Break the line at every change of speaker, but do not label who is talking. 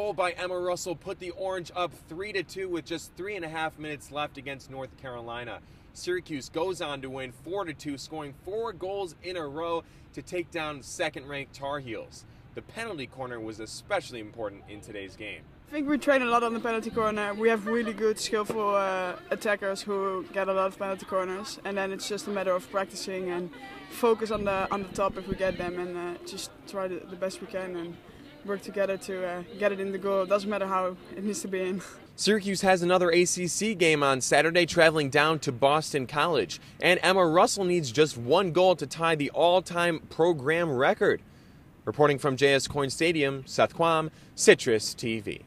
Illinois, Emma Russell put the Orange up 3 to 2 with just three and a half minutes left against North Carolina. Syracuse goes on to win 4 to 2, scoring four goals in a row to take down second ranked Tar Heels. The penalty corner was especially important in today's game.
I think we train a lot on the penalty corner. We have really good, skillful uh, attackers who get a lot of penalty corners, and then it's just a matter of practicing and focus on the on the top if we get them, and uh, just try the, the, best we can and work together to uh, get it in the goal. It doesn't matter how it needs to be in.
Syracuse has another ACC game on Saturday, traveling down to Boston College, and Emma Russell needs just one goal to tie the all-time program record. Reporting from JS Coyne Stadium, Seth Quam, Citrus TV.